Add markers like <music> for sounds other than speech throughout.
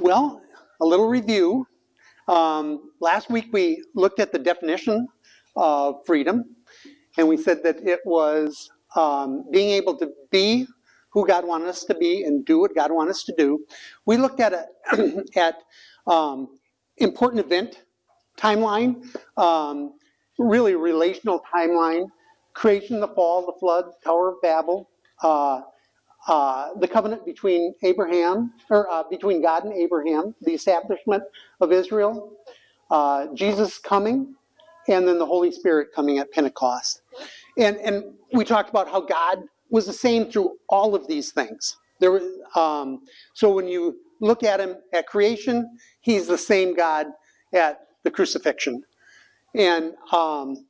Well, a little review. Um, last week we looked at the definition of freedom, and we said that it was um, being able to be who God wanted us to be and do what God wanted us to do. We looked at a, <clears throat> at um, important event timeline, um, really relational timeline, creation, the fall, the flood, Tower of Babel, uh, uh, the covenant between Abraham, or uh, between God and Abraham, the establishment of Israel, uh, Jesus coming, and then the Holy Spirit coming at Pentecost. And, and we talked about how God was the same through all of these things. There, um, so when you look at him at creation, he's the same God at the crucifixion. And um,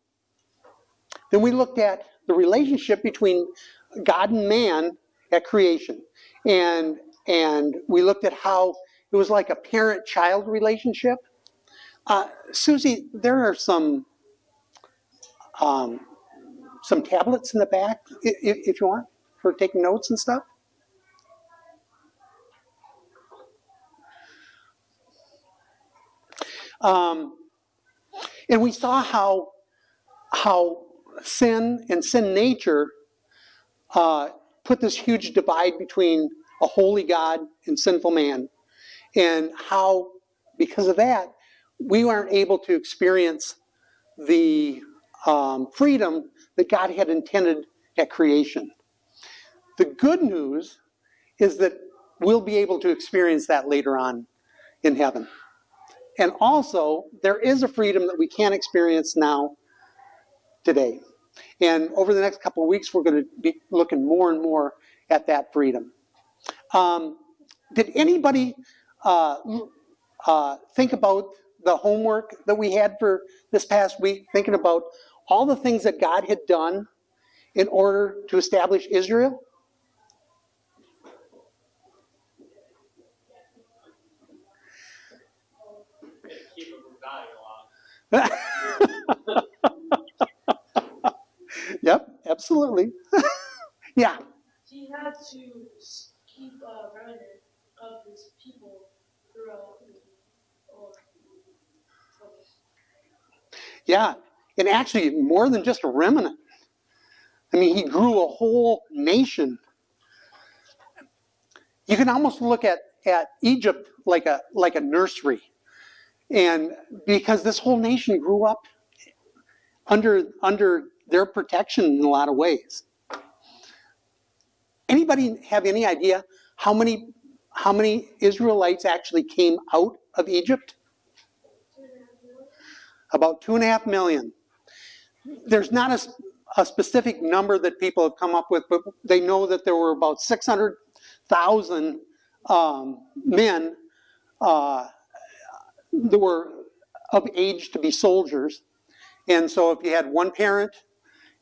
then we looked at the relationship between God and man at creation. And, and we looked at how it was like a parent child relationship. Uh, Susie, there are some um, some tablets in the back if, if you want for taking notes and stuff. Um, and we saw how how sin and sin nature uh, put this huge divide between a holy God and sinful man, and how because of that we weren't able to experience the um, freedom that God had intended at creation. The good news is that we'll be able to experience that later on in heaven. And also, there is a freedom that we can't experience now, today. And over the next couple of weeks, we're going to be looking more and more at that freedom. Um, did anybody uh, uh, think about the homework that we had for this past week, thinking about all the things that God had done in order to establish Israel? <laughs> absolutely. <laughs> yeah. He had to keep uh, a remnant of his people throughout Yeah, and actually more than just a remnant. I mean, he grew a whole nation. You can almost look at, at Egypt like a like a nursery. And because this whole nation grew up under under their protection in a lot of ways. Anybody have any idea how many how many Israelites actually came out of Egypt? About two and a half million. There's not a, a specific number that people have come up with, but they know that there were about 600,000 um, men uh, that were of age to be soldiers. And so if you had one parent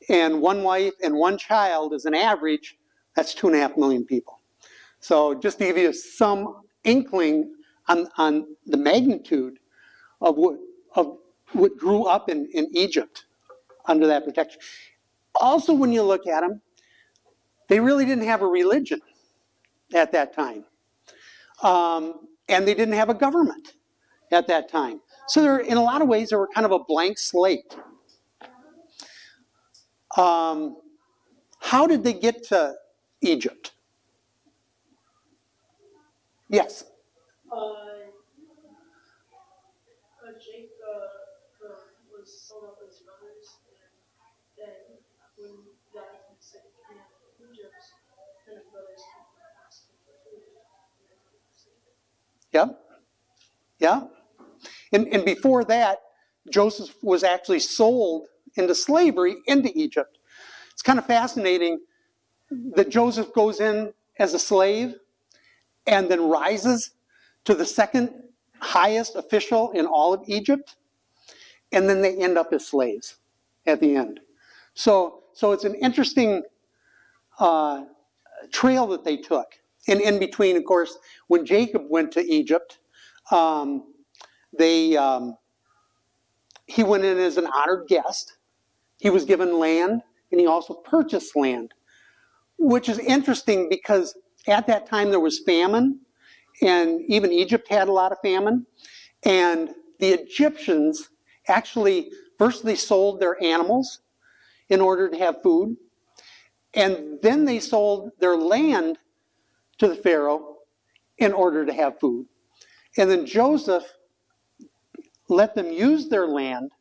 and one wife and one child is an average, that's two and a half million people. So just to give you some inkling on, on the magnitude of what, of what grew up in, in Egypt under that protection. Also, when you look at them, they really didn't have a religion at that time. Um, and they didn't have a government at that time. So in a lot of ways, they were kind of a blank slate. Um, how did they get to Egypt? Yes. Uh, uh, Jake uh, was sold up his brothers, and then when God said he came Egypt, then his brothers asked him for food. Yeah. Yeah. And, and before that, Joseph was actually sold into slavery into Egypt. It's kind of fascinating that Joseph goes in as a slave and then rises to the second highest official in all of Egypt, and then they end up as slaves at the end. So, so it's an interesting uh, trail that they took. And in between, of course, when Jacob went to Egypt, um, they um, he went in as an honored guest. He was given land, and he also purchased land, which is interesting because at that time there was famine, and even Egypt had a lot of famine. And the Egyptians actually, first they sold their animals in order to have food. And then they sold their land to the Pharaoh in order to have food. And then Joseph let them use their land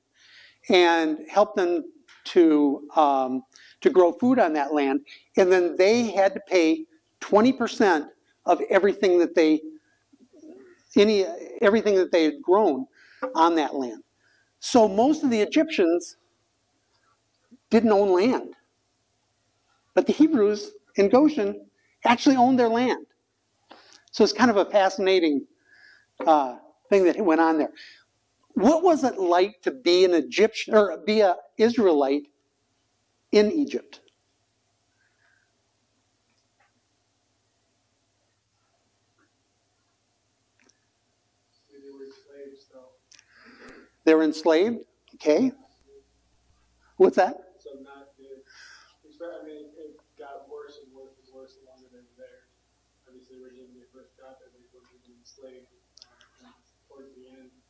and help them to, um, to grow food on that land. And then they had to pay 20% of everything that they any everything that they had grown on that land. So most of the Egyptians didn't own land. But the Hebrews in Goshen actually owned their land. So it's kind of a fascinating uh, thing that went on there. What was it like to be an Egyptian or be an Israelite in Egypt? They were enslaved. Okay. What's that? So not good. I mean, it got worse and worse and worse the longer they were there. Obviously, originally when they first got there, they were enslaved. Um, towards the end,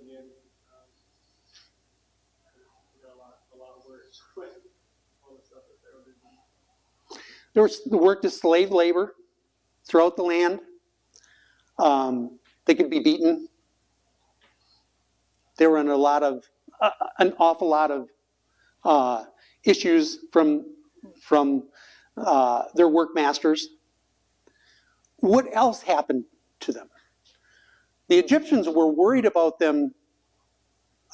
um. There was the work as slave labor throughout the land. Um, they could be beaten. They were in a lot of, uh, an awful lot of uh, issues from from uh, their work masters. What else happened to them? The Egyptians were worried about them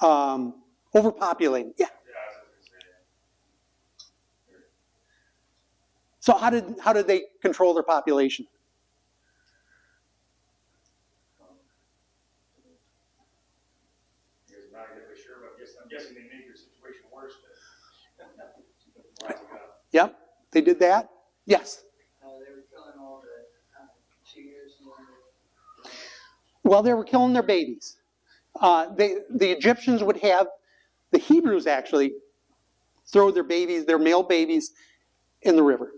um, overpopulating. Yeah. So how did how did they control their population? Because I'm not exactly sure, but I guess, I'm guessing they made your situation worse to. Rising up. Yep, they did that. Yes. Uh, they were killing all the, uh, cheaters and all the, Well, they were killing their babies. Uh, they, the Egyptians would have the Hebrews actually throw their babies, their male babies, in the river.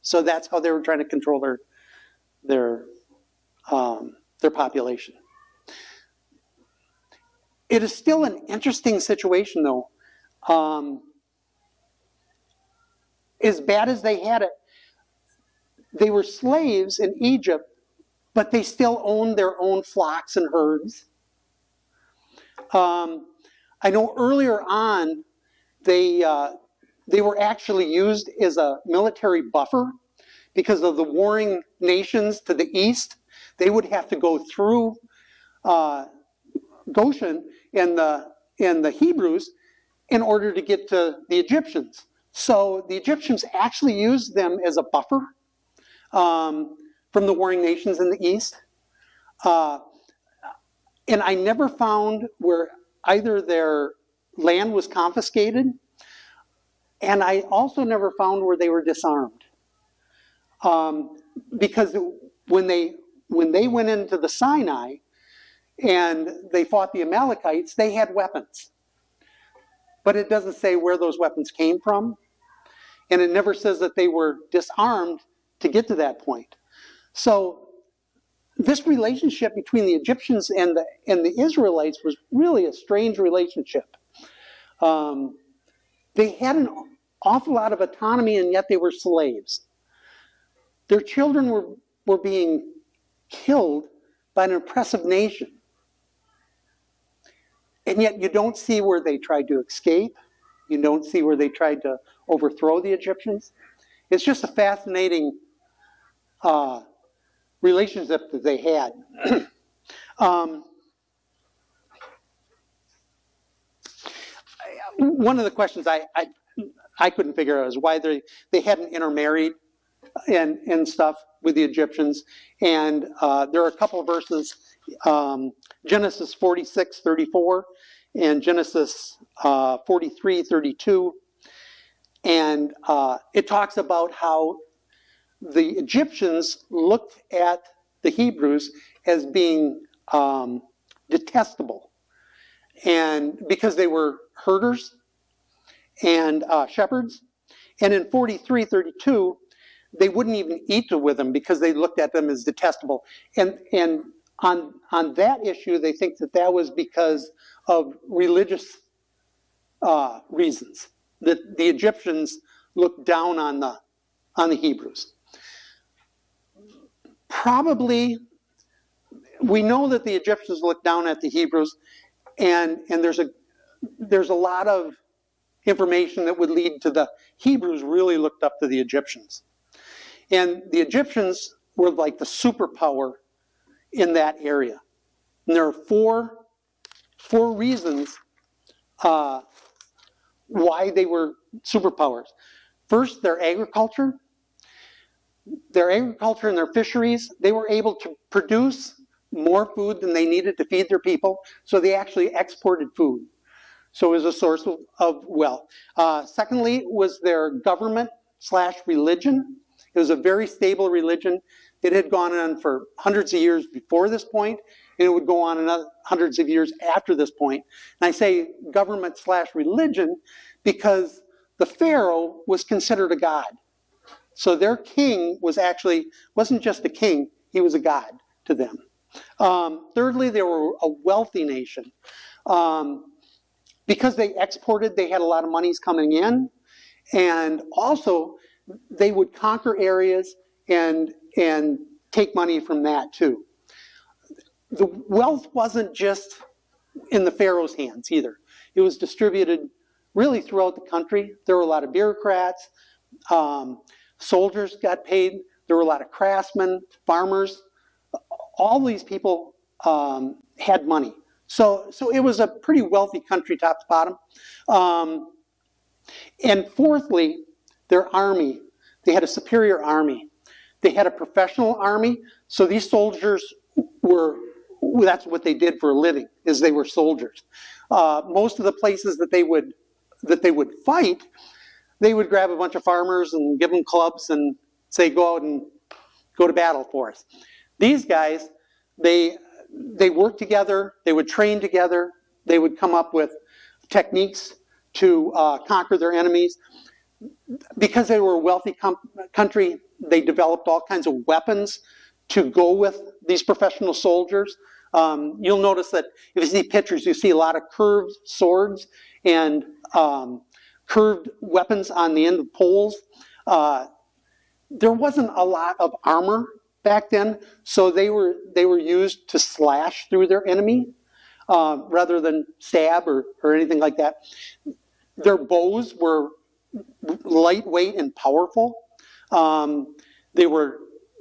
So that's how they were trying to control their their um, their population. It is still an interesting situation, though. Um, as bad as they had it, they were slaves in Egypt but they still owned their own flocks and herds. Um, I know earlier on they uh, they were actually used as a military buffer because of the warring nations to the east. They would have to go through uh, Goshen and the and the Hebrews in order to get to the Egyptians. So the Egyptians actually used them as a buffer. Um, from the warring nations in the east. Uh, and I never found where either their land was confiscated, and I also never found where they were disarmed. Um, because when they when they went into the Sinai and they fought the Amalekites, they had weapons. But it doesn't say where those weapons came from, and it never says that they were disarmed to get to that point. So this relationship between the Egyptians and the and the Israelites was really a strange relationship. Um, they had an awful lot of autonomy, and yet they were slaves. Their children were were being killed by an oppressive nation, and yet you don't see where they tried to escape. You don't see where they tried to overthrow the Egyptians. It's just a fascinating. Uh, relationship that they had. <clears throat> um, one of the questions I, I, I couldn't figure out is why they, they hadn't intermarried and, and stuff with the Egyptians. And uh, there are a couple verses, um, Genesis 46, 34, and Genesis uh, 43, 32. And uh, it talks about how the Egyptians looked at the Hebrews as being um, detestable, and because they were herders and uh, shepherds. And in 43, 32, they wouldn't even eat with them because they looked at them as detestable. And, and on, on that issue, they think that that was because of religious uh, reasons, that the Egyptians looked down on the, on the Hebrews. Probably, we know that the Egyptians looked down at the Hebrews, and, and there's, a, there's a lot of information that would lead to the Hebrews really looked up to the Egyptians. And the Egyptians were like the superpower in that area. And there are four, four reasons uh, why they were superpowers. First, their agriculture. Their agriculture and their fisheries, they were able to produce more food than they needed to feed their people, so they actually exported food. So it was a source of, of wealth. Uh, secondly, was their government slash religion. It was a very stable religion. It had gone on for hundreds of years before this point, and it would go on another hundreds of years after this point. And I say government slash religion because the Pharaoh was considered a god. So their king was actually, wasn't just a king, he was a god to them. Um, thirdly, they were a wealthy nation. Um, because they exported, they had a lot of monies coming in. And also, they would conquer areas and, and take money from that too. The wealth wasn't just in the Pharaoh's hands either. It was distributed really throughout the country. There were a lot of bureaucrats, um, soldiers got paid, there were a lot of craftsmen, farmers. All these people um, had money. So, so it was a pretty wealthy country, top to bottom. Um, and fourthly, their army. They had a superior army. They had a professional army. So these soldiers were, that's what they did for a living, is they were soldiers. Uh, most of the places that they would, that they would fight, they would grab a bunch of farmers and give them clubs and say, go out and go to battle for us. These guys, they, they worked together, they would train together, they would come up with techniques to uh, conquer their enemies. Because they were a wealthy country, they developed all kinds of weapons to go with these professional soldiers. Um, you'll notice that if you see pictures, you see a lot of curved swords and um, curved weapons on the end of poles. Uh, there wasn't a lot of armor back then, so they were they were used to slash through their enemy uh, rather than stab or, or anything like that. Their bows were lightweight and powerful. Um, they were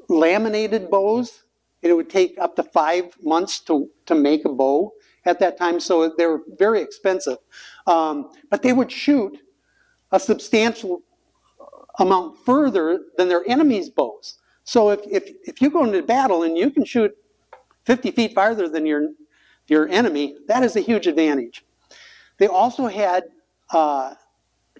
laminated bows. It would take up to five months to, to make a bow at that time, so they were very expensive. Um, but they would shoot a substantial amount further than their enemy's bows. So if, if, if you go into battle and you can shoot 50 feet farther than your, your enemy, that is a huge advantage. They also had uh,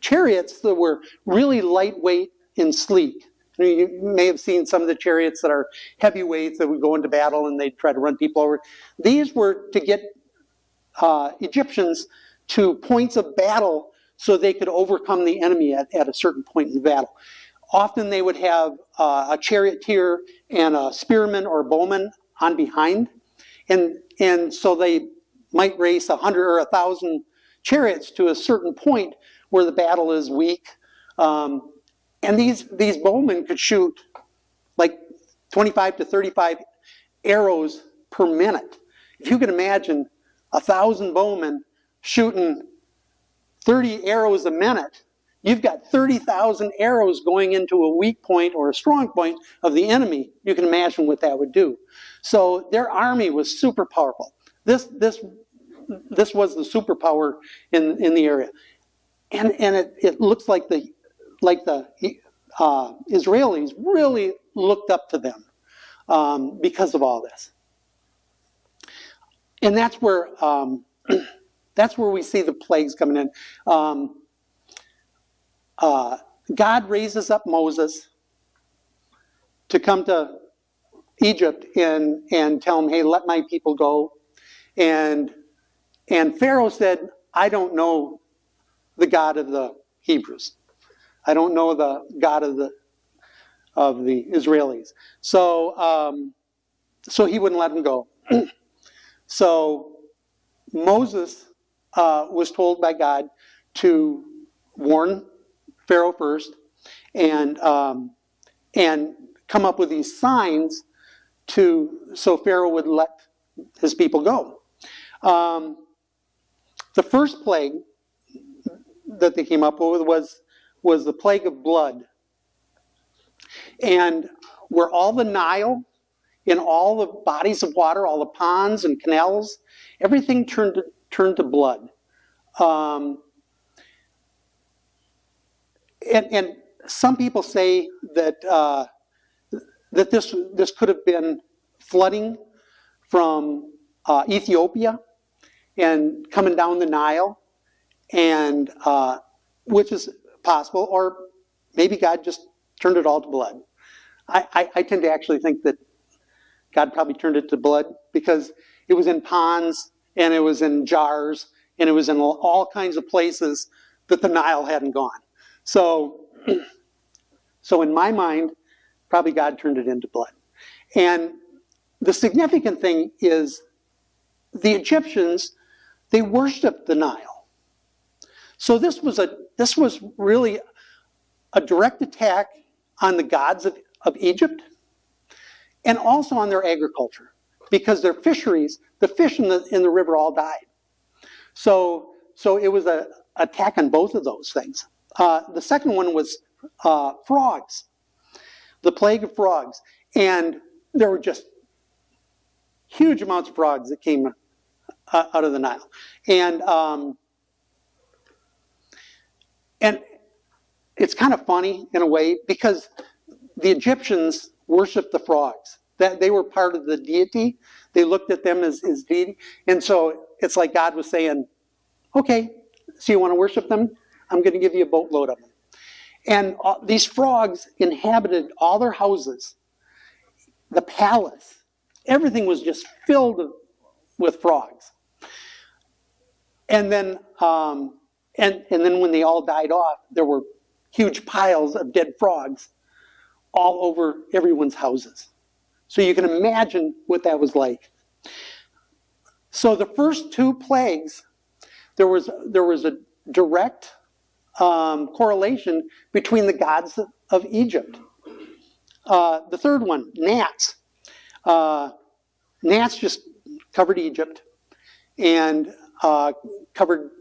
chariots that were really lightweight and sleek. You may have seen some of the chariots that are heavyweights that would go into battle and they try to run people over. These were to get uh, Egyptians to points of battle so they could overcome the enemy at, at a certain point in the battle. Often they would have uh, a charioteer and a spearman or bowman on behind. And, and so they might race a hundred or a thousand chariots to a certain point where the battle is weak. Um, and these, these bowmen could shoot like 25 to 35 arrows per minute. If you can imagine a thousand bowmen shooting 30 arrows a minute, you've got 30,000 arrows going into a weak point or a strong point of the enemy. You can imagine what that would do. So their army was super powerful. This, this, this was the superpower in, in the area and and it, it looks like the like the uh, Israelis really looked up to them um, because of all this, and that's where um, <clears throat> that's where we see the plagues coming in. Um, uh, God raises up Moses to come to Egypt and and tell him, "Hey, let my people go," and and Pharaoh said, "I don't know the God of the Hebrews. I don't know the God of the of the Israelis. So, um, so he wouldn't let them go. <clears throat> so Moses uh, was told by God to warn Pharaoh first and um, and come up with these signs to so Pharaoh would let his people go. Um, the first plague that they came up with was was the plague of blood, and where all the Nile, in all the bodies of water, all the ponds and canals, everything turned turned to blood. Um, and, and some people say that uh, that this this could have been flooding from uh, Ethiopia and coming down the Nile, and uh, which is possible, or maybe God just turned it all to blood. I, I, I tend to actually think that God probably turned it to blood because it was in ponds and it was in jars and it was in all, kinds of places that the Nile hadn't gone. So, <clears throat> so in my mind, probably God turned it into blood. And the significant thing is the Egyptians, they worshiped the Nile. So this was a this was really a direct attack on the gods of, of Egypt and also on their agriculture because their fisheries, the fish in the, in the river all died. So, so it was an attack on both of those things. Uh, the second one was uh, frogs, the plague of frogs. And there were just huge amounts of frogs that came uh, out of the Nile. And, um, and it's kind of funny in a way because the Egyptians worshiped the frogs. That they were part of the deity. They looked at them as, as deity. And so it's like God was saying, okay, so you want to worship them? I'm going to give you a boatload of them. And uh, these frogs inhabited all their houses, the palace. Everything was just filled with frogs. And then, um, and, and then when they all died off, there were huge piles of dead frogs all over everyone's houses. So you can imagine what that was like. So the first two plagues, there was, there was a direct um, correlation between the gods of Egypt. Uh, the third one, gnats. Uh, gnats just covered Egypt and uh, covered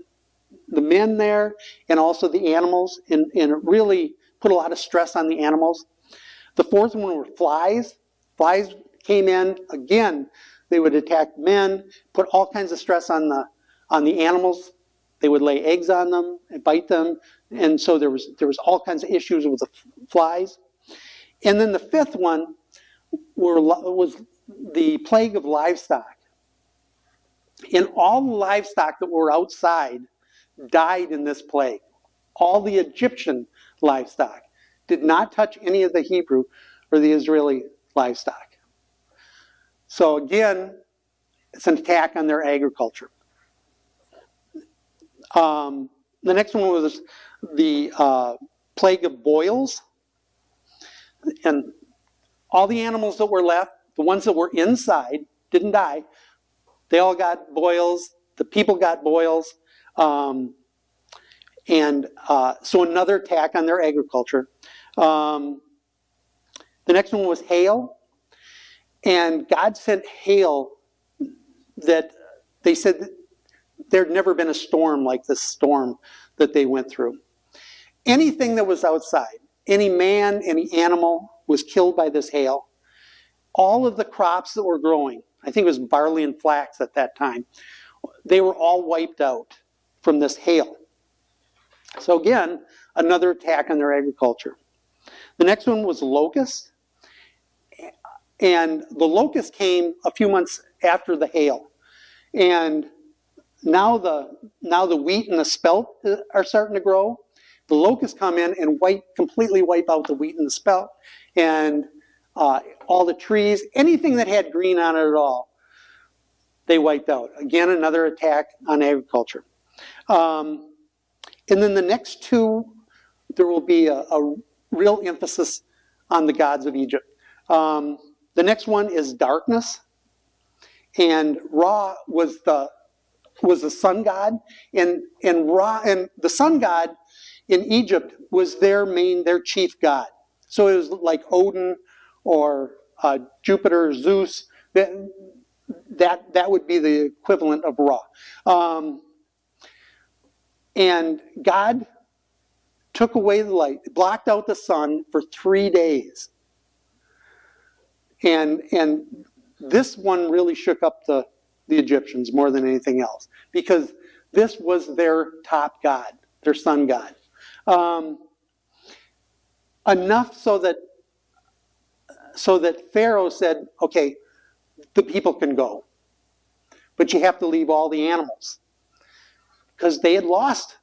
the men there and also the animals, and, and it really put a lot of stress on the animals. The fourth one were flies. Flies came in again. They would attack men, put all kinds of stress on the on the animals. They would lay eggs on them and bite them, and so there was there was all kinds of issues with the flies. And then the fifth one were, was the plague of livestock. And all the livestock that were outside died in this plague. All the Egyptian livestock did not touch any of the Hebrew or the Israeli livestock. So again, it's an attack on their agriculture. Um, the next one was the uh, plague of boils. And all the animals that were left, the ones that were inside, didn't die. They all got boils. The people got boils. Um, and uh, so another attack on their agriculture. Um, the next one was hail. And God sent hail that they said there'd never been a storm like this storm that they went through. Anything that was outside, any man, any animal, was killed by this hail. All of the crops that were growing, I think it was barley and flax at that time, they were all wiped out from this hail. So again, another attack on their agriculture. The next one was locust. And the locust came a few months after the hail. And now the, now the wheat and the spelt are starting to grow. The locusts come in and wipe, completely wipe out the wheat and the spelt. And uh, all the trees, anything that had green on it at all, they wiped out. Again, another attack on agriculture. Um, and then the next two, there will be a, a real emphasis on the gods of Egypt. Um, the next one is darkness, and Ra was the was the sun god, and and Ra and the sun god in Egypt was their main their chief god. So it was like Odin or uh, Jupiter, Zeus. That, that that would be the equivalent of Ra. Um, and God took away the light, blocked out the sun for three days. And, and this one really shook up the, the Egyptians more than anything else because this was their top god, their sun god. Um, enough so that so that Pharaoh said, okay, the people can go. But you have to leave all the animals. Because they had lost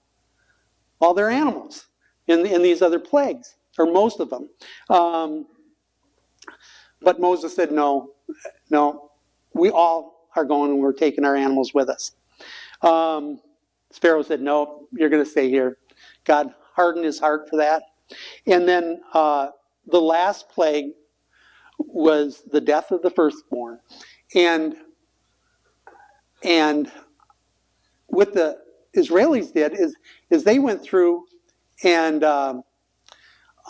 all their animals in, in these other plagues, or most of them. Um, but Moses said, no, no, we all are going and we're taking our animals with us. Um, Pharaoh said, no, you're going to stay here. God hardened his heart for that. And then uh, the last plague was the death of the firstborn. And, and what the Israelis did is, is they went through and um,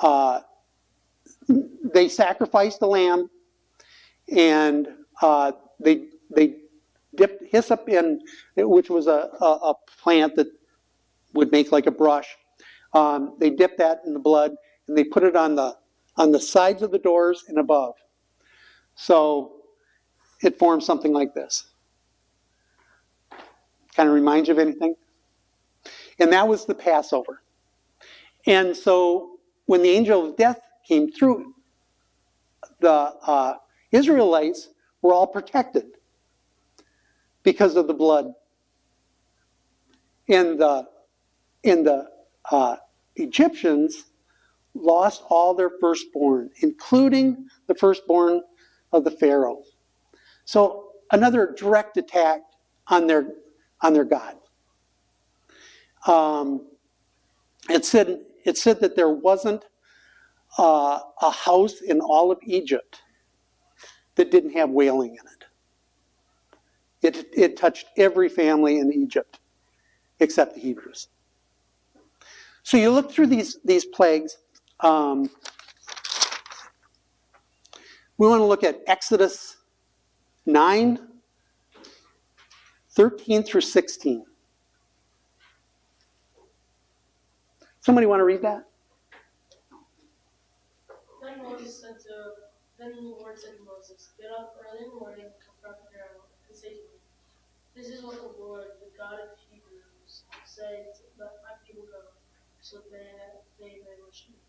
uh, they sacrificed the lamb and uh, they, they dipped hyssop in, which was a, a, a plant that would make like a brush. Um, they dipped that in the blood and they put it on the on the sides of the doors and above. So it forms something like this. Kind of reminds you of anything? And that was the Passover. And so when the angel of death came through, the uh, Israelites were all protected because of the blood. And the, and the uh, Egyptians lost all their firstborn, including the firstborn of the Pharaoh. So another direct attack on their on their God. Um, it said it said that there wasn't uh, a house in all of Egypt that didn't have wailing in it. It it touched every family in Egypt except the Hebrews. So you look through these these plagues. Um, we want to look at Exodus 9, 13 through 16. Somebody want to read that? Then Moses said to, then the Lord said to Moses, Get up early in the morning, confront Pharaoh, and say to him, This is what the Lord, the God of Hebrews, said, Let my people go, so that they may worship me.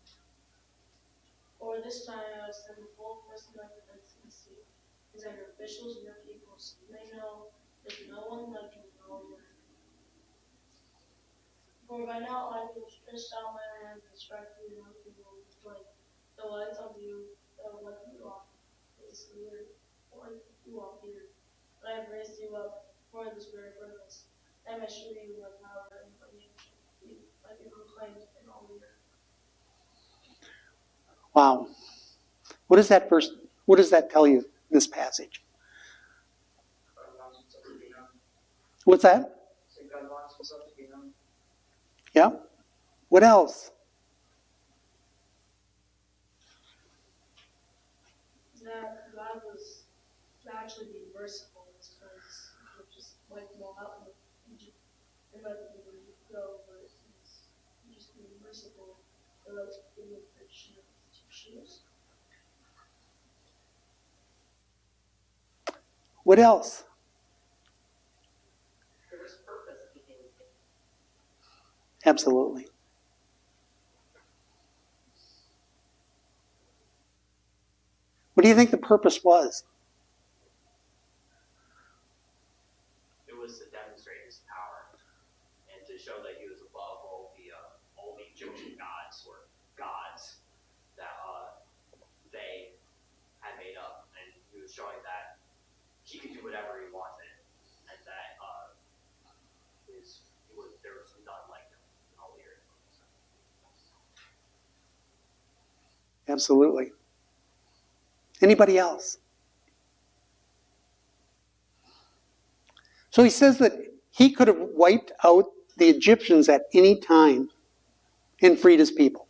For this time I will send the full force of my defense and send your officials and your people, so you may know that no one like you in all the earth. For by now I will stretch out my hand and strike you and people with. Though I tell you that I will let you off this weird, or you off here. But I have raised you up for this very purpose. I may show you my power and my name shall be might be proclaimed in all the earth. Wow. What does that verse, what does that tell you, this passage? God wants himself to be known. What's that? So God wants himself to be known. Yeah? What else? That God was actually being merciful in this place, he just wiped them all out in Egypt and let the people go, but he's just being merciful and let them give their shoes to shoes. What else? There was purpose behind it. Absolutely. What do you think the purpose was? it was to demonstrate his power and to show that he was above all the uh, all the Egyptian gods or gods that uh, they had made up, and he was showing that he could do whatever he wanted, and that uh, his he was there was none like him in all the earth. Absolutely. Anybody else? So he says that he could have wiped out the Egyptians at any time and freed his people.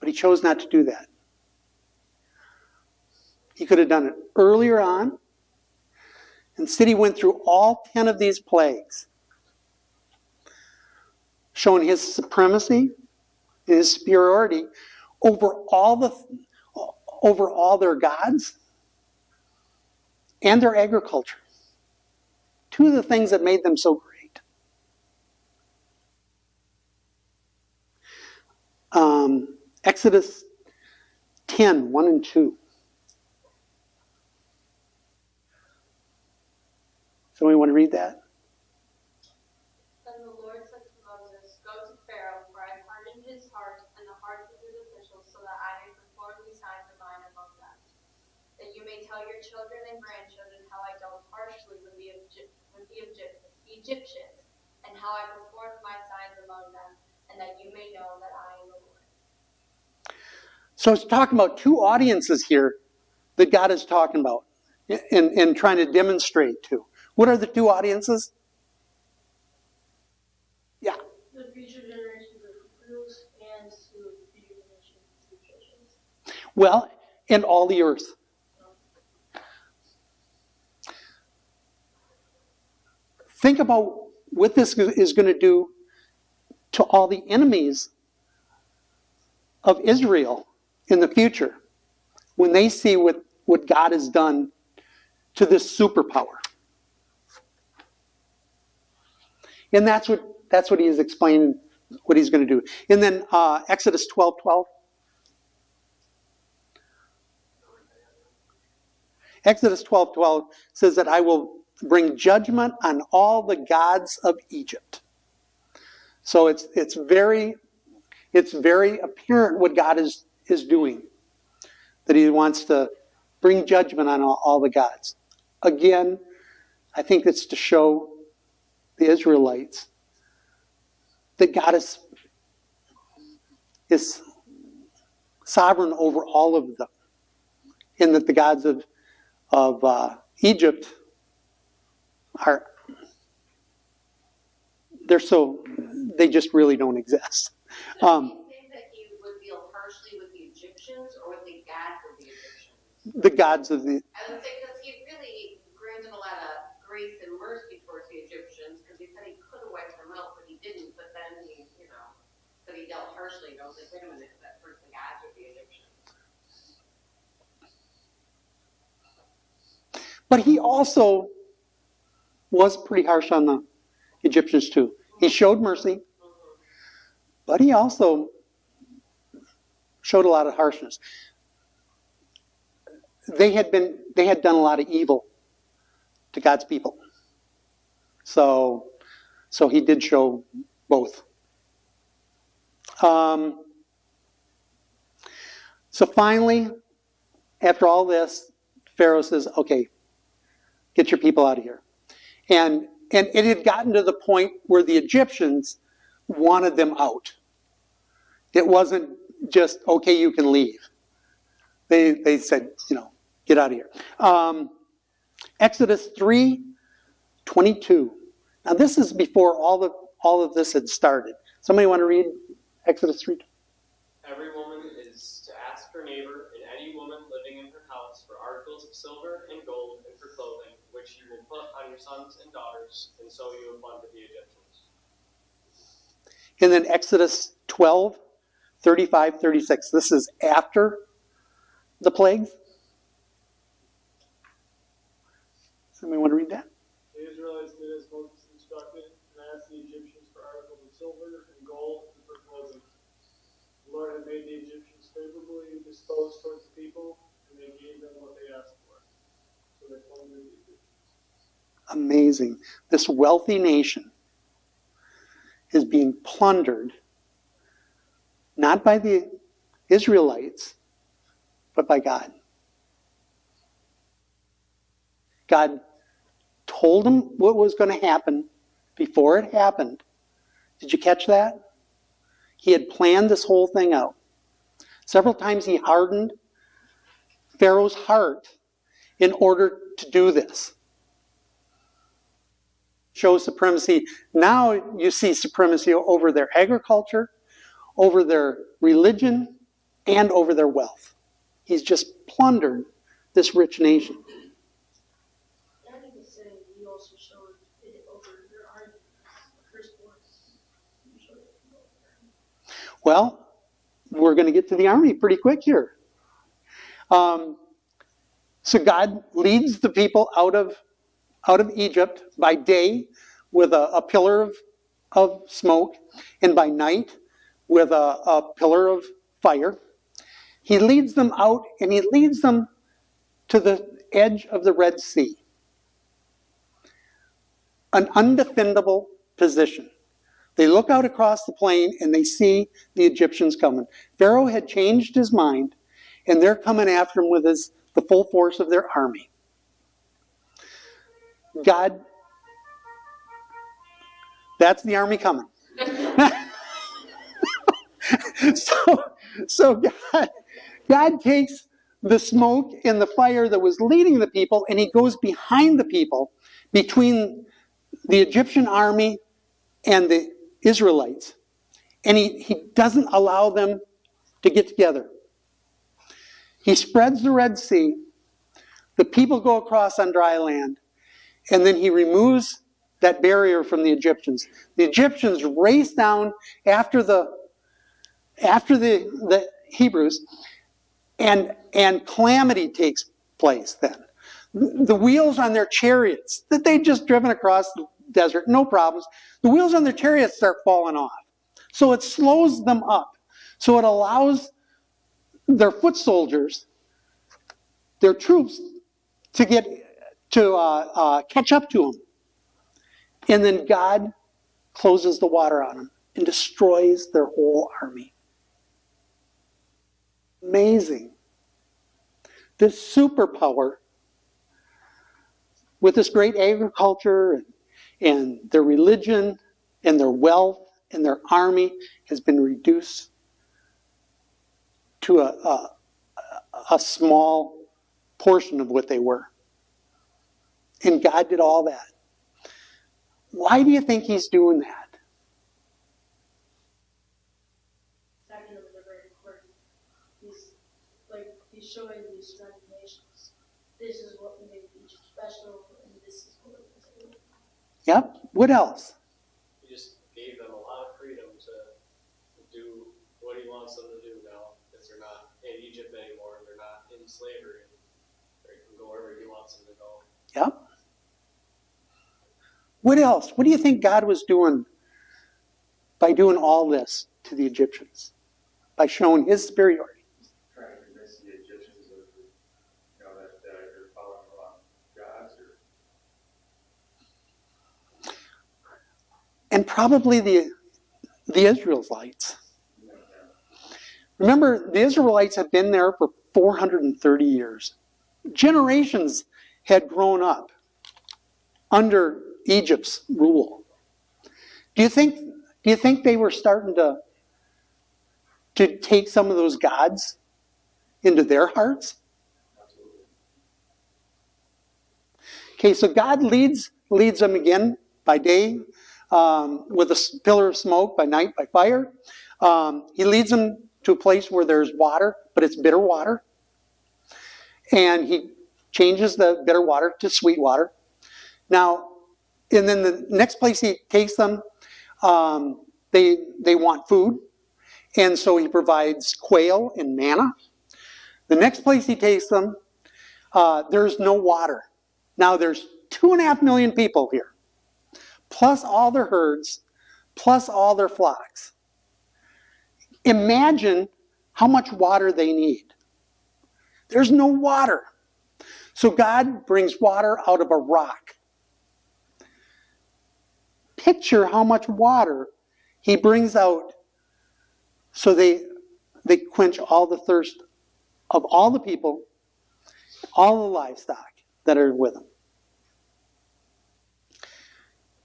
But he chose not to do that. He could have done it earlier on. Instead, he went through all 10 of these plagues, showing his supremacy, his superiority over all the over all their gods and their agriculture. Two of the things that made them so great. Um, Exodus 10, 1 and 2. Somebody want to read that? Then the Lord said to Moses, Go to Pharaoh, for I have hardened his heart and the hearts of his officials, so that I may perform these signs of mine among them. That you may tell your children and grandchildren how I dealt harshly with the, with the Egypt, Egyptians, and how I performed my signs among them, and that you may know that I am the Lord. So it's talking about two audiences here that God is talking about and, and trying to demonstrate to. What are the two audiences? Yeah. The future generations of Hebrews and to the future generations of Egyptians. Well, and all the earth. Think about what this is going to do to all the enemies of Israel in the future when they see what, what God has done to this superpower. And that's what that's what he is explaining what he's going to do. And then uh, Exodus 12 12. Exodus 12 12 says that I will bring judgment on all the gods of Egypt. So it's it's very it's very apparent what God is is doing. That he wants to bring judgment on all, all the gods. Again, I think it's to show the Israelites that God is, is sovereign over all of them, and that the gods of, of uh, Egypt are they're so they just really don't exist. Um, he's saying that he would deal harshly with the Egyptians or with the gods of the Egyptians? the gods of the I would say because he really granted a lot of grace and mercy towards the Egyptians because he said he could have wiped them out, but he didn't. But then he, you know, but he dealt harshly. And I was like, wait a minute, is that first the gods or the Egyptians? But he also was pretty harsh on the Egyptians too. He showed mercy, but he also showed a lot of harshness. They had been they had done a lot of evil to God's people. So so he did show both. Um, so finally, after all this, Pharaoh says, okay, get your people out of here. And, and it had gotten to the point where the Egyptians wanted them out. It wasn't just, okay, you can leave. They, they said, you know, get out of here. Um, Exodus 3 22. Now, this is before all of, all of this had started. Somebody want to read Exodus 3? Every woman is to ask her neighbor and any woman living in her house for articles of silver and gold and for clothing, which you will put on your sons and daughters, and so you will plunder the Egyptians. And then Exodus 12, 35, 36. This is after the plagues. Somebody want to read that? The Israelites did as Moses instructed, and asked the Egyptians for articles of silver and gold and for clothing. The Lord had made the Egyptians favorably disposed towards the people, and they gave them what they asked for. So they plundered the Egyptians. Amazing. This wealthy nation is being plundered not by the Israelites, but by God. God told them what was going to happen before it happened. Did you catch that? He had planned this whole thing out. Several times he hardened Pharaoh's heart in order to do this. Show supremacy. Now you see supremacy over their agriculture, over their religion, and over their wealth. He's just plundered this rich nation. And I think it's saying he also showed it over their army, the firstborn. He showed it over their army. Well, we're going to get to the army pretty quick here. Um, so God leads the people out of out of Egypt by day with a, a pillar of, of smoke, and by night with a, a pillar of fire. He leads them out, and he leads them to the edge of the Red Sea, an undefendable position. They look out across the plain and they see the Egyptians coming. Pharaoh had changed his mind, and they're coming after him with his, the full force of their army. God, that's the army coming. <laughs> so, so God, God takes the smoke and the fire that was leading the people, and he goes behind the people, between the Egyptian army and the Israelites. And he, he doesn't allow them to get together. He spreads the Red Sea. The people go across on dry land. And then he removes that barrier from the Egyptians. The Egyptians race down after the, after the, the Hebrews, and, and calamity takes place then. The wheels on their chariots that they'd just driven across the desert, no problems. The wheels on their chariots start falling off. So it slows them up. So it allows their foot soldiers, their troops, to get to uh, uh, catch up to them. And then God closes the water on them and destroys their whole army. Amazing. This superpower with this great agriculture and, and their religion and their wealth and their army has been reduced to a, a, a small portion of what they were. And God did all that. Why do you think He's doing that? Second of the very important. He's like he's showing these surrounding nations. This is what made Egypt special, and this is what it was able to Yep. What else? He just gave them a lot of freedom to do what he wants them to do now, because they're not in Egypt anymore, they're not in slavery. They can go wherever he wants them to go. Yep. What else? What do you think God was doing by doing all this to the Egyptians? By showing his superiority. Trying to convince the Egyptians of, you know, that, that they're following gods or. And probably the, the Israelites. Remember, the Israelites had been there for 430 years. Generations had grown up under Egypt's rule. Do you think, do you think they were starting to, to take some of those gods into their hearts? Okay, so God leads leads them again by day um, with a pillar of smoke, by night by fire. Um, he leads them to a place where there's water, but it's bitter water. And he changes the bitter water to sweet water. Now, and then the next place he takes them, um, they they want food, and so he provides quail and manna. The next place he takes them, uh, there's no water. Now there's two and a half million people here, plus all their herds, plus all their flocks. Imagine how much water they need. There's no water. So God brings water out of a rock. Picture how much water he brings out so they, they quench all the thirst of all the people, all the livestock that are with them.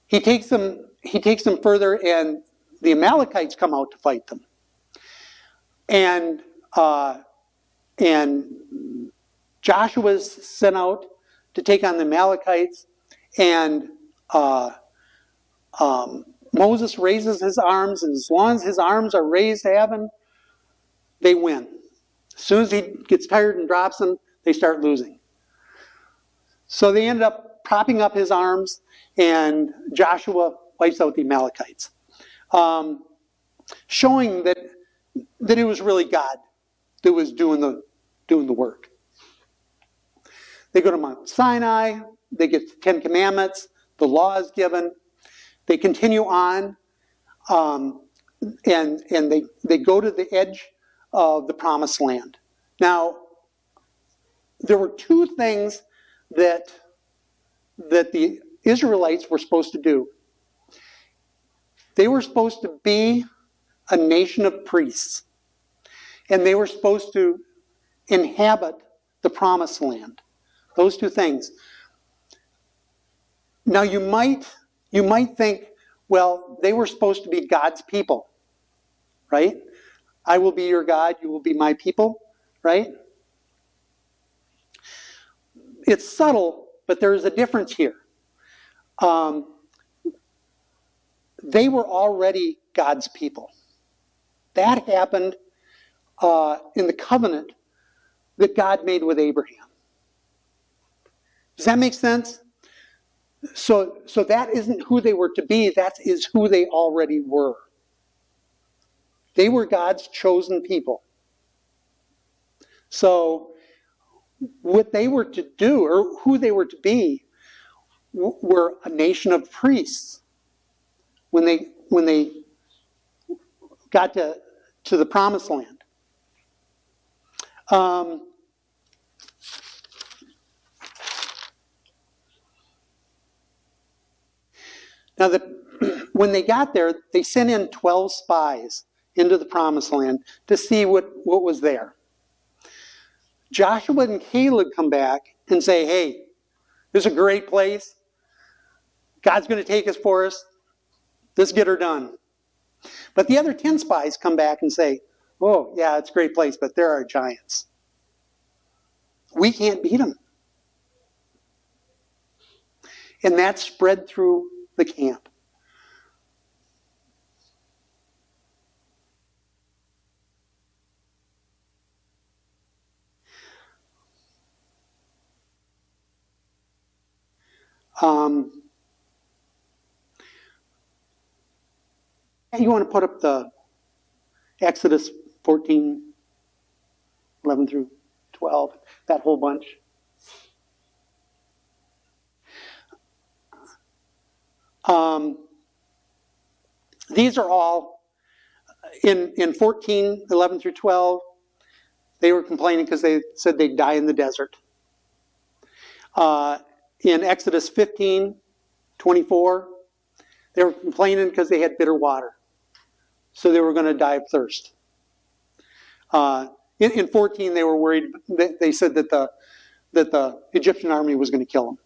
He takes them, he takes them further, and the Amalekites come out to fight them. And, uh, and Joshua's sent out to take on the Amalekites, and uh, um, Moses raises his arms, and as long as his arms are raised to heaven, they win. As soon as he gets tired and drops them, they start losing. So they ended up propping up his arms, and Joshua wipes out the Amalekites, um, showing that that it was really God that was doing the doing the work. They go to Mount Sinai. They get the Ten Commandments. The law is given. They continue on, um, and and they they go to the edge of the Promised Land. Now, there were two things that that the Israelites were supposed to do. They were supposed to be a nation of priests, and they were supposed to inhabit the Promised Land. Those two things. Now you might you might think, well, they were supposed to be God's people, right? I will be your God, you will be my people, right? It's subtle, but there is a difference here. Um, they were already God's people. That happened uh, in the covenant that God made with Abraham. Does that make sense? So, so that isn't who they were to be, that is who they already were. They were God's chosen people. So, what they were to do, or who they were to be, were a nation of priests. When they when they got to to the promised land. Um, now, the, <clears throat> when they got there, they sent in 12 spies into the promised land to see what, what was there. Joshua and Caleb come back and say, hey, this is a great place. God's going to take us for us. Let's get her done. But the other 10 spies come back and say, oh, yeah, it's a great place, but there are giants. We can't beat them. And that spread through the camp. Um, you want to put up the Exodus 14, 11 through 12, that whole bunch. Um, these are all in, in 14, 11 through 12. They were complaining because they said they'd die in the desert. Uh, in Exodus 15, 24, they were complaining because they had bitter water. So they were going to die of thirst. Uh, in, in 14, they were worried. They, they, said that the, that the Egyptian army was going to kill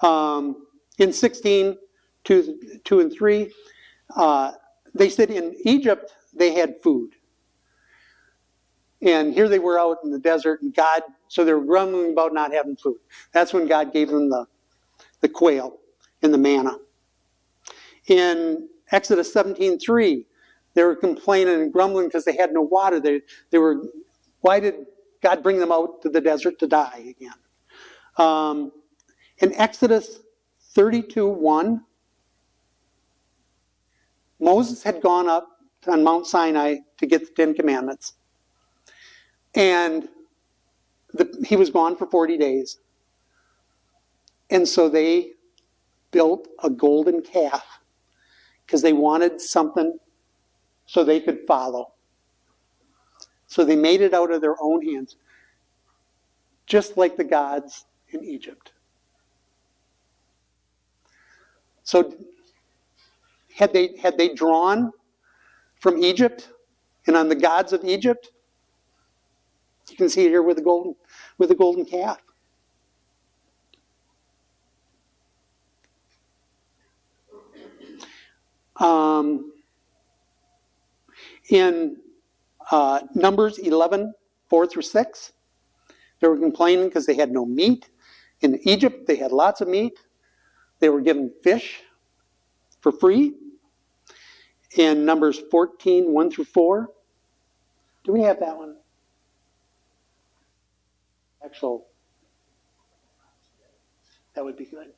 them. Um, in 16, 2, 2 and 3, uh, they said in Egypt they had food. And here they were out in the desert, and God, so they were grumbling about not having food. That's when God gave them the, the quail and the manna. In Exodus 17:3, they were complaining and grumbling because they had no water. They, they were, why did God bring them out to the desert to die again? Um, in Exodus 32:1, Moses had gone up on Mount Sinai to get the Ten Commandments. And the, he was gone for 40 days. And so they built a golden calf because they wanted something so they could follow. So they made it out of their own hands, just like the gods in Egypt. So had they, had they drawn from Egypt and on the gods of Egypt, you can see it here with the golden, with the golden calf. Um, in uh, Numbers 11, 4 through 6, They were complaining because they had no meat. In Egypt, they had lots of meat. They were given fish for free. In Numbers 14, 1 through 4. Do we have that one? Actual. That would be good.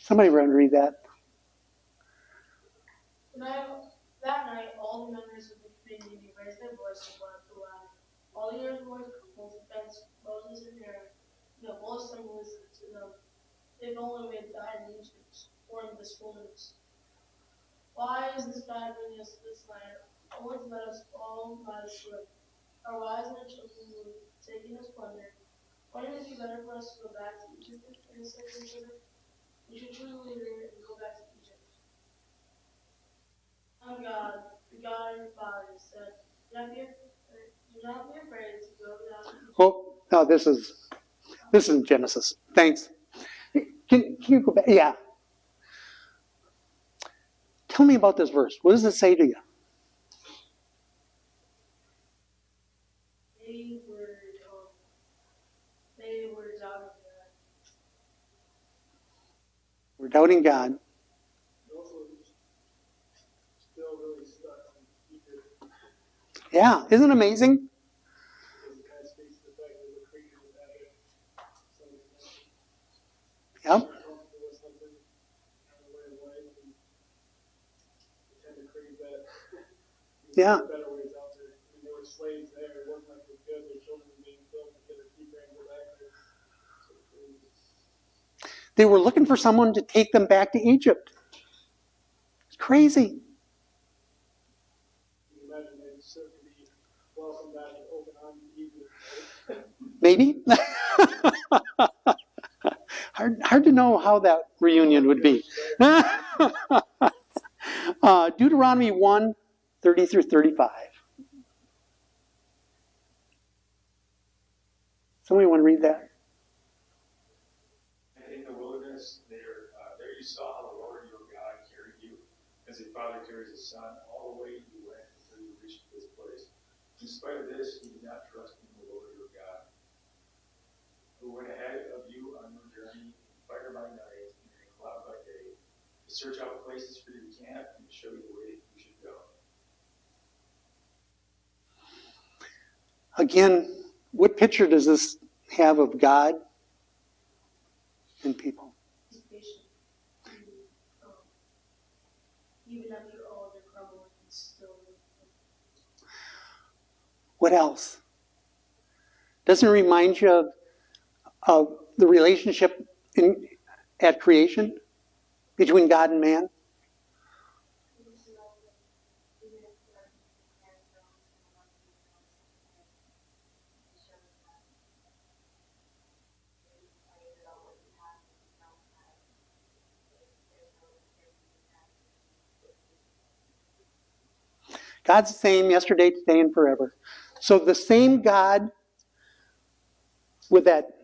Somebody run read that. That night, all the members of the community raised their voice and wept aloud. All the earth boys couples Moses and Aaron, and the whole assembly listened to them. If only we had died in Egypt, or in this wilderness. Why is this God bringing us to this land, to let us fall by the sword? Our wives and our children were taken as plunder. Wouldn't it be better for us to go back to Egypt and save each other? We should truly leave here and go back to Egypt. Oh God, the God your fathers said, do not be, af- do not be afraid to go down. to Oh, no, this is this is Genesis. Thanks. Can, can you go back? Yeah. Tell me about this verse. What does it say to you? They were, they were doubting God. We're doubting God. He also still really stuck on Egypt, Yeah, isn't it amazing? because it kind of speaks to the fact that we're creatures of habit. So, Yep. comfortable with something, kind of way of life, and Yeah. Better ways out there. I mean, there were slaves there, it. So, it was- They were looking for someone to take them back to Egypt. It's crazy. You can imagine they certainly be welcome back with open arms to Egypt, right? Maybe. <laughs> hard, hard to know how that reunion would be. <laughs> uh, Deuteronomy 1 30 through 35. Somebody want to read that? And in the wilderness, there, uh, there you saw how the Lord your God carried you, as a father carries his son, all the way you went until you reached this place. In spite of this, you did not trust in the Lord your God, who went ahead of you on your journey, in fire by night and a cloud by day, to search out places for you to camp and to show you the way that you should go. Again, what picture does this have of God and people? He's patient. Even after all their crumbling, he's still. What else? Doesn't it remind you of, of the relationship in, at creation between God and man? God's the same yesterday, today, and forever. So the same God with that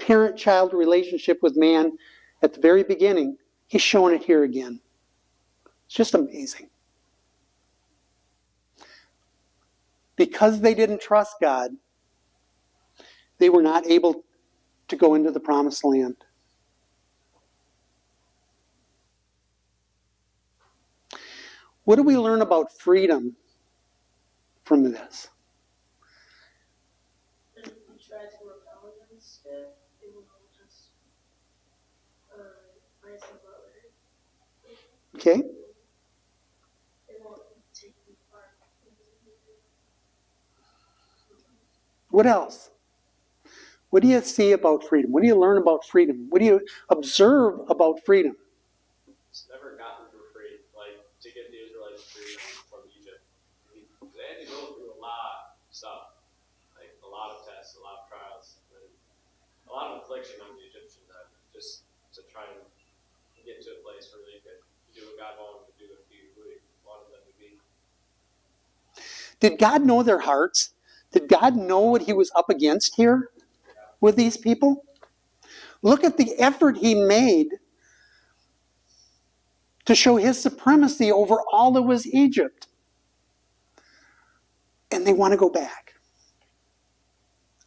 parent child relationship with man at the very beginning, he's showing it here again. It's just amazing. Because they didn't trust God, they were not able to go into the promised land. What do we learn about freedom from this? And if we try to rebel against it, it will just, uh, rise above it. Okay? What else? What do you see about freedom? What do you learn about freedom? What do you observe about freedom? It's never gotten for free, like to get the Israelites free from Egypt. They had to go through a lot of stuff, like a lot of tests, a lot of trials, a lot of affliction on the Egyptian then, just to try and get to a place where they could do what God wanted to do wanted them to be. Did God know their hearts? Did God know what he was up against here with these people? Look at the effort he made to show his supremacy over all that was Egypt. And they want to go back.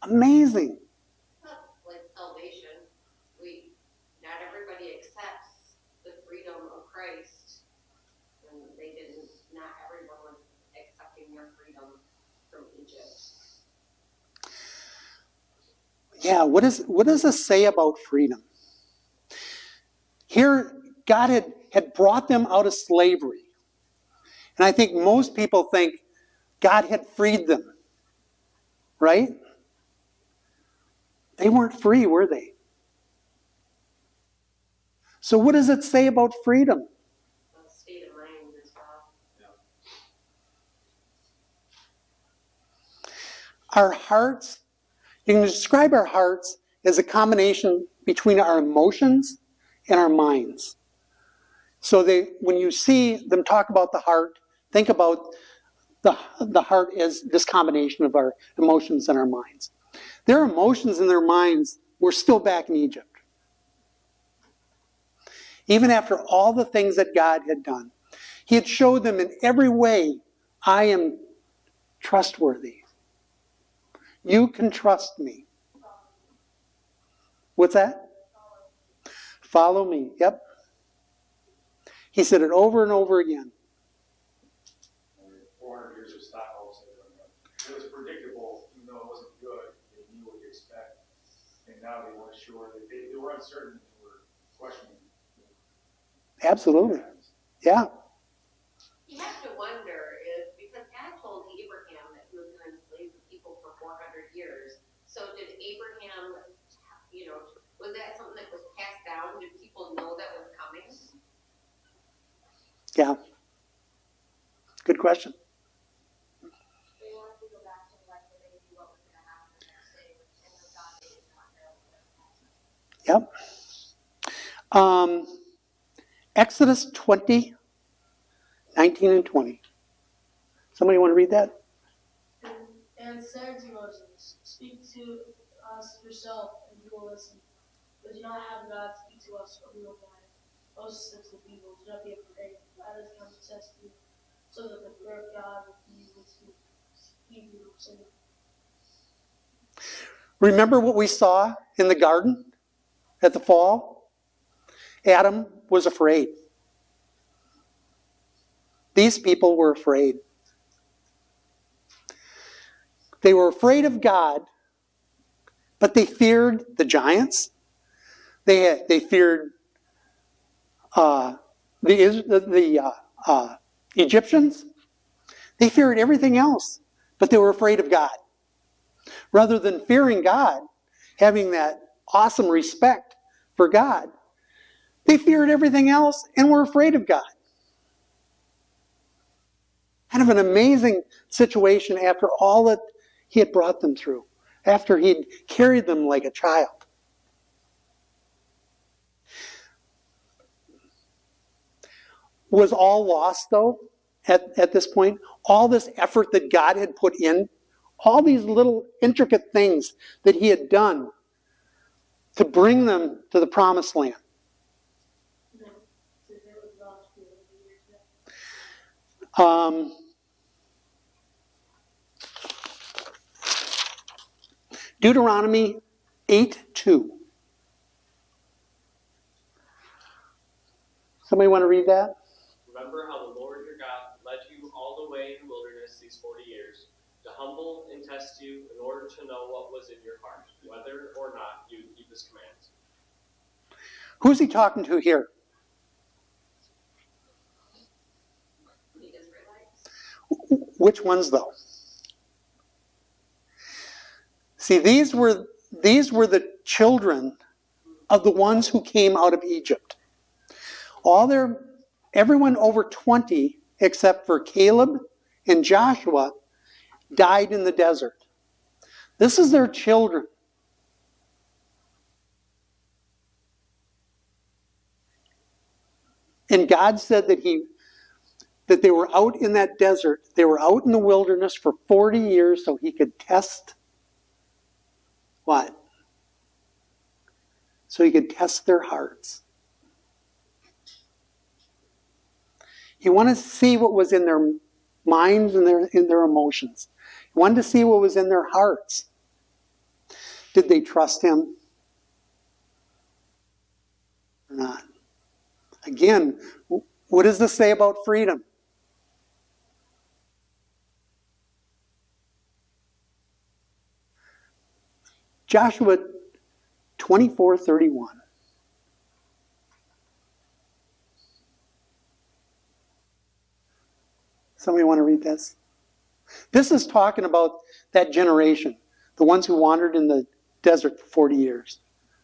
Amazing. like salvation, we, not everybody accepts the freedom of Christ. And they didn't, not everyone was accepting their freedom from Egypt. Yeah, what, is, what does this say about freedom? Here, God had, had brought them out of slavery. And I think most people think God had freed them. Right? They weren't free, were they? So, what does it say about freedom? The state of mind as well. Our hearts, you can describe our hearts as a combination between our emotions and our minds. So they, when you see them talk about the heart, think about the, the heart as this combination of our emotions and our minds. Their emotions and their minds were still back in Egypt. Even after all the things that God had done, He had showed them in every way, I am trustworthy. You can trust me. What's that? Follow me. Yep. He said it over and over again. Four hundred years of Stockholm syndrome. It was predictable, even though it wasn't good, they knew what to expect. And now they weren't sure, they, they they were uncertain, they were questioning. Absolutely. Yeah. You have to wonder if, because God told Abraham that he was gonna enslave the people for four hundred years. So did Abraham, you know, was that something that was passed down? Did people know that was coming? Yeah. Good question. They wanted to go back to like the what was gonna happen the next and the God did. Yep. Um, Exodus 20, 19 and 20. Somebody want to read that? And said to Moses, Speak to us yourself, and we will listen. But do not have God speak to us, or we will die. People, Do not be afraid. Let us come to test you, so that the fear of God will be with you. Remember what we saw in the garden at the fall? Adam was afraid. These people were afraid. They were afraid of God, but they feared the giants. They, they feared uh, the, the, uh, uh, Egyptians. They feared everything else, but they were afraid of God rather than fearing God, having that awesome respect for God, they feared everything else and were afraid of God. Kind of an amazing situation after all that He had brought them through, after He'd carried them like a child. Was all lost, though, at, at this point? All this effort that God had put in all these little intricate things that he had done to bring them to the promised land. Um, Deuteronomy 8 2. Somebody want to read that? Remember how the Lord your God led you all the way in the wilderness these forty years, to humble and test you in order to know what was in your heart, whether or not you would keep his commands. Who's he talking to here? Which ones though? See, these were these were the children of the ones who came out of Egypt. All their everyone over 20 except for Caleb and Joshua died in the desert. This is their children. And God said that he that they were out in that desert, they were out in the wilderness for 40 years so he could test what? so he could test their hearts. He wanted to see what was in their minds and their, in their emotions. He wanted to see what was in their hearts. Did they trust him or not? Again, what does this say about freedom? Joshua 24 31. Somebody want to read this? This is talking about that generation, the ones who wandered in the desert for 40 years.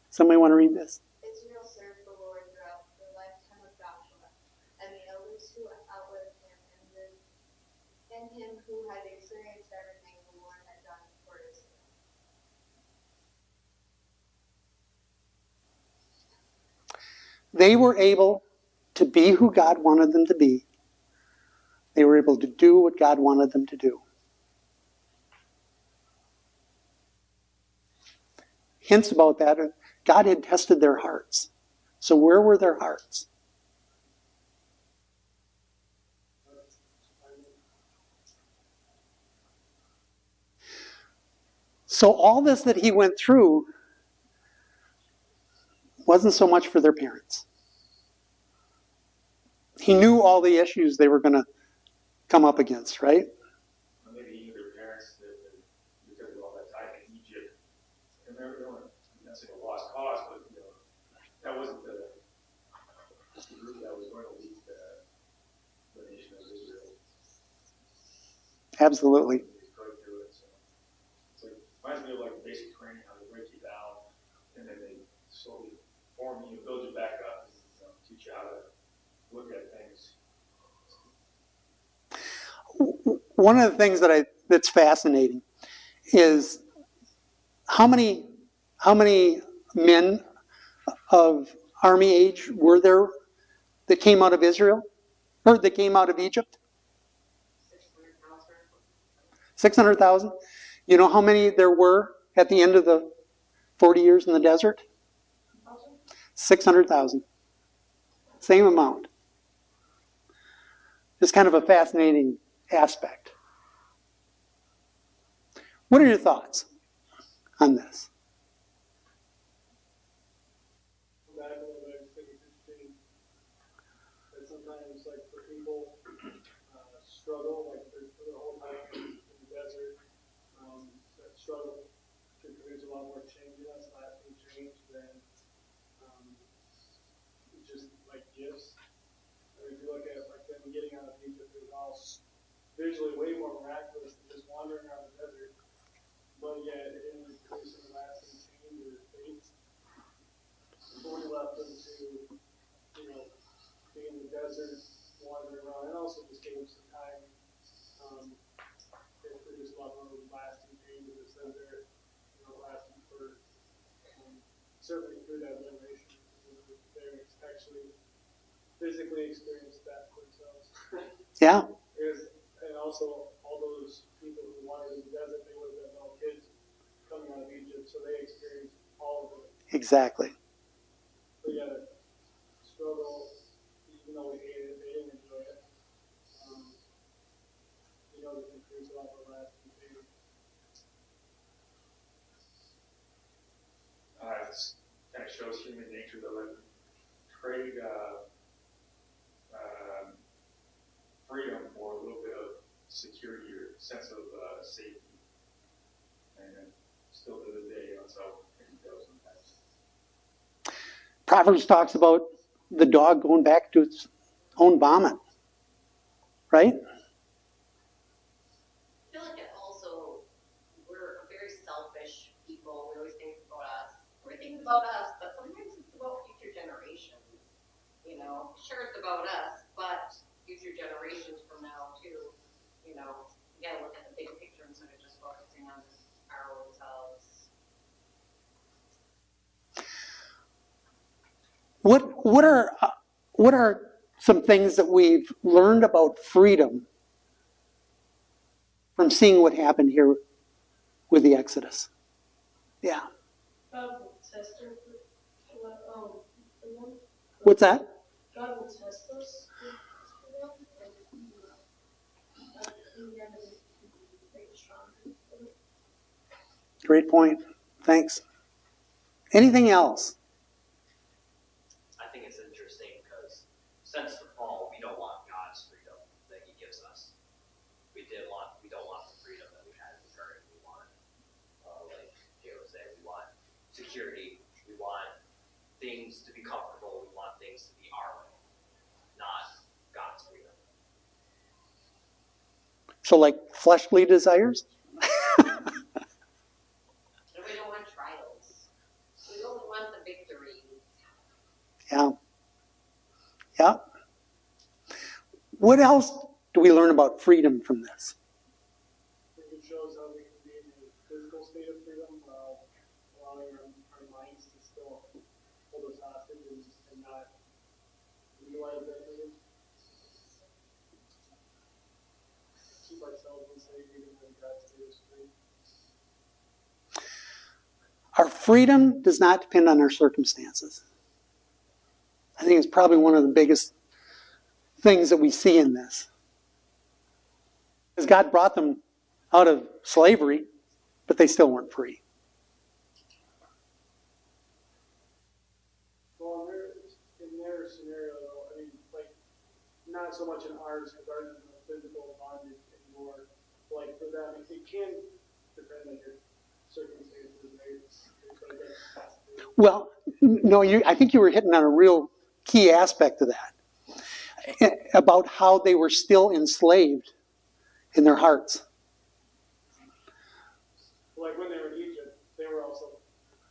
Somebody want to read this? Israel served the Lord throughout the lifetime of Joshua, and the elders who outlived him, and, the, and him who had experienced everything the Lord had done for Israel. They were able to be who God wanted them to be. They were able to do what God wanted them to do. Hints about that God had tested their hearts. So, where were their hearts? So, all this that he went through wasn't so much for their parents. He knew all the issues they were going to come up against, right? Or maybe even their parents that, that because of all that time in Egypt, and they were, they weren't necessarily a lost cause, but you know, that wasn't the, the group that was going to lead the, the nation of Israel. Absolutely. They go through it, so. It's like, reminds me of like basic training, how they break you down, and then they slowly form you, build you back up, and you know, teach you how to look at things. One of the things that I that's fascinating is how many how many men of army age were there that came out of Israel or that came out of Egypt? Six hundred thousand. You know how many there were at the end of the forty years in the desert? Six hundred thousand. Same amount. It's kind of a fascinating aspect. What are your thoughts on this? back a little bit, fifty fifteen. That sometimes like for people, uh, struggle, like for, for the whole time in the desert, um, that struggle can produce a lot more change in us, lasting change than, um, just like gifts. I mean, if you look at like them getting out of Egypt, it was all s- visually way more miraculous than just wandering around the desert. But yet, it didn't produce any lasting change or faith before we left them to, you know, be in the desert, wandering around, and also just gave them some time. Um, it produced a lot more lasting change, it said there, you know, lasting for, um, certainly through that generation. They actually physically experienced that for themselves. <laughs> Yeah, Because, and also, all those people who wandered in the desert, they would have been all kids coming out of Egypt, so they experienced all of it. Exactly. they gotta struggle, even though we hated it, they didn't enjoy it. Um, you know, they can produce a lot of lasting change. Uh, it's kind of shows human nature though, that trade, uh, um, freedom for a little bit of security or sense of, uh, safety. And then still to this day, that's how things go sometimes. Proverbs talks about the dog going back to its own vomit, right? We're very selfish people, we always think about us, everything's about us, but sometimes it's about future generations. You know, sure it's about us, but future generations from now too, you know, you gotta look at the big picture instead of just focusing on our own selves. What what are what are some things that we've learned about freedom from seeing what happened here with the Exodus? Yeah. For What's that? God will test us with them, and if we, uh, in the end, we can make it stronger. Great point. Thanks. Anything else? I think it's interesting because since the fall, we don't want God's freedom that He gives us. We did want, we don't want the freedom that we had in the garden. We want, uh, like Jay was saying, we want security. We want things to be comfortable. We want things to be our way, not God's freedom. So, like fleshly desires? <laughs> And we don't want trials. We only want the victories. Yeah. Yeah. What else do we learn about freedom from this? I think it shows how we can be in a physical state of freedom while allowing our, our minds to still hold us hostage and, and not Our freedom does not depend on our circumstances. I think it's probably one of the biggest things that we see in this. Because God brought them out of slavery, but they still weren't free. Well, in their, in their scenario, though, I mean, like, not so much in ours, is a physical bondage anymore. Like, for them, it can depend on your circumstances, Well, no, you, I think you were hitting on a real key aspect of that eh, about how they were still enslaved in their hearts. Like, when they were in Egypt, they were also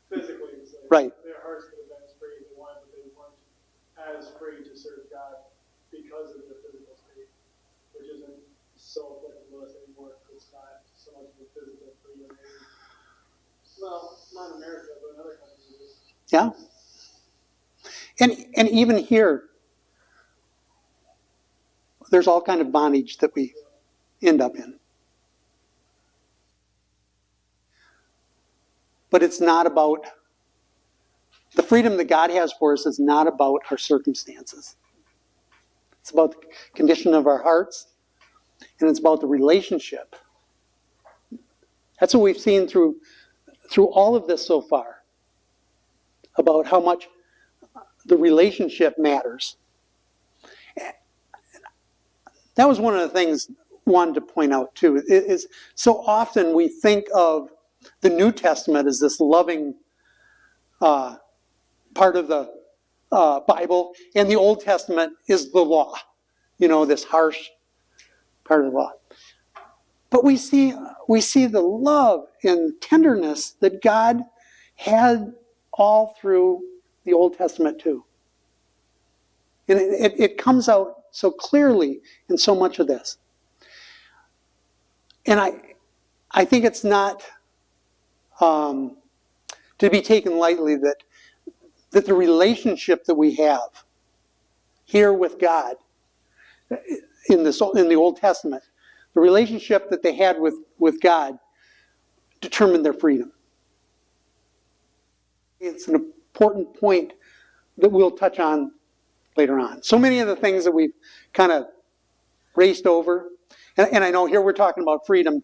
physically enslaved. Right. Their hearts could have been as free as they wanted, but they weren't as free to serve God because of their physical state, which isn't so applicable to us anymore, 'cause it's not so much of a physical freedom. Well, not America, but other countries. Yeah. And and even here, there's all kind of bondage that we end up in. But it's not about the freedom that God has for us is not about our circumstances. It's about the condition of our hearts, and it's about the relationship. That's what we've seen through through all of this so far about how much the relationship matters. That was one of the things I wanted to point out too. Is so often we think of the New Testament as this loving uh, part of the uh, Bible, and the Old Testament is the law. You know, this harsh part of the law. But we see we see the love and tenderness that God had all through the Old Testament too. And it, it, it comes out so clearly in so much of this. And I, I think it's not um, to be taken lightly that, that the relationship that we have here with God in, this, in the Old Testament, the relationship that they had with, with God determined their freedom. It's an important point that we'll touch on later on. So many of the things that we've kind of raced over, and, and I know here we're talking about freedom.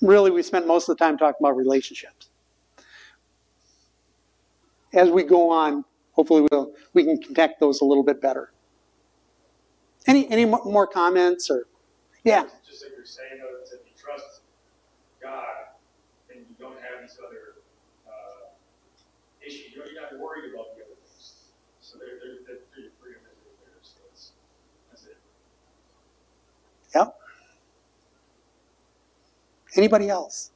Really, we spent most of the time talking about relationships. As we go on, hopefully we'll, we can connect those a little bit better. Any, any more comments or, yeah? Just you're saying, though, it's if you trust God, then you don't have these other, uh, issues, you're you're not worried about the other things. So they're, they're, they're, they're freedom is there, so that's, that's it. Yep. Anybody else?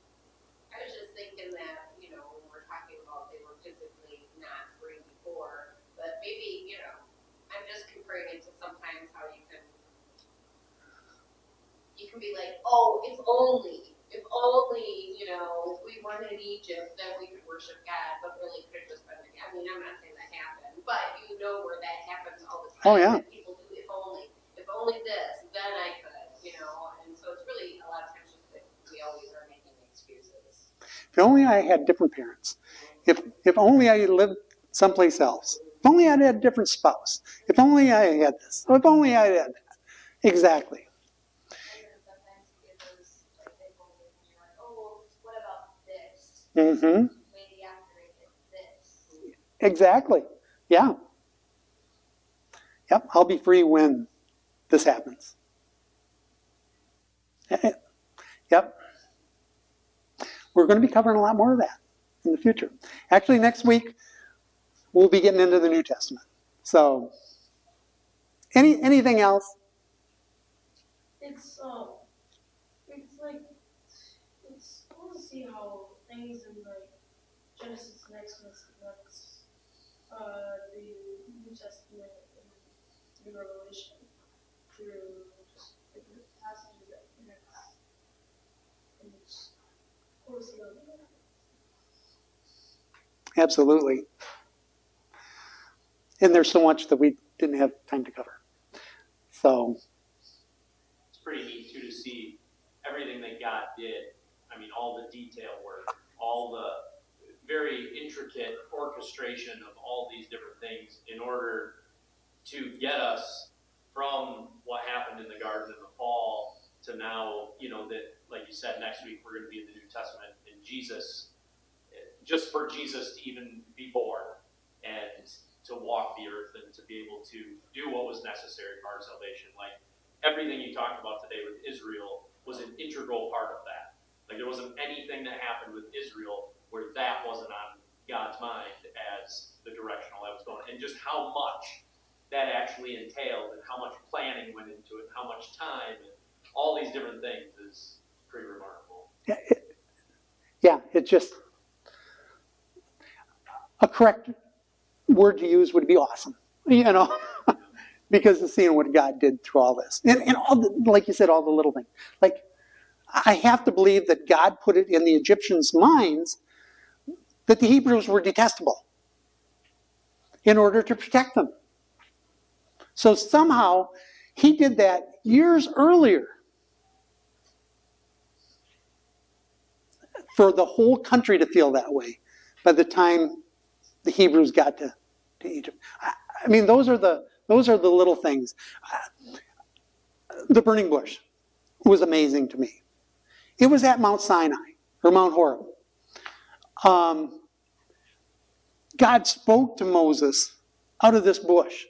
I was just thinking that, you know, when we're talking about they were physically not free before, but maybe, you know, I'm just comparing it to sometimes how you can, you can be like, oh, if only, if only, you know, we weren't in Egypt, then we could worship God, but really could have just been, I mean, I'm not saying that happened, but you know where that happens all the time. Oh, yeah. People do, if only, if only this, then I could, you know, and so it's really a lot of times just that we always are making excuses. If only I had different parents. If, if only I lived someplace else. If only I'd had a different spouse. If only I had this. If only I had that. Exactly. And then sometimes you get those, like, they hold it and you're like, oh, well, what about this? Mm-hmm. Maybe after this. Exactly. Yeah. Yep. I'll be free when this happens. Yep. We're going to be covering a lot more of that in the future. Actually, next week we'll be getting into the New Testament. So, any anything else? It's um, it's like it's cool to see how things in like Genesis and Exodus connects uh, the New Testament and the Revelation through just different passages that connect. And it's cool to see how they Absolutely. And there's so much that we didn't have time to cover. So, it's pretty neat too to see everything that God did. I mean, all the detail work, all the very intricate orchestration of all these different things in order to get us from what happened in the garden in the fall to now, you know, that, like you said, next week we're going to be in the New Testament and Jesus, just for Jesus to even be born and to walk the earth and to be able to do what was necessary for our salvation. Like, everything you talked about today with Israel was an integral part of that. Like there wasn't anything that happened with Israel where that wasn't on God's mind as the directional that was going, and just how much that actually entailed, and how much planning went into it, how much time, and all these different things is pretty remarkable. yeah, it, yeah, it's just a correct word to use would be awesome, you know, <laughs> because of seeing what God did through all this. And, and all the, like you said, all the little things. Like, I have to believe that God put it in the Egyptians' minds that the Hebrews were detestable in order to protect them. So somehow he did that years earlier for the whole country to feel that way by the time the Hebrews got to, to Egypt. I, I mean, those are the those are the little things. Uh, the burning bush was amazing to me. It was at Mount Sinai or Mount Horeb. Um, God spoke to Moses out of this bush.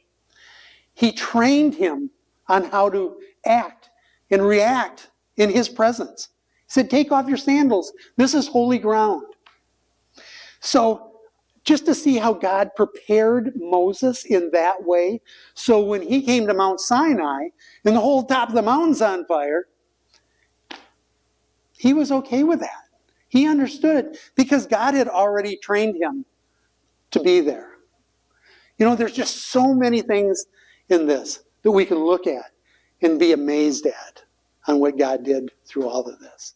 He trained him on how to act and react in his presence. He said, Take off your sandals. This is holy ground. So, just to see how God prepared Moses in that way, so when he came to Mount Sinai and the whole top of the mountain's on fire, he was okay with that. He understood because God had already trained him to be there. You know, there's just so many things in this that we can look at and be amazed at on what God did through all of this.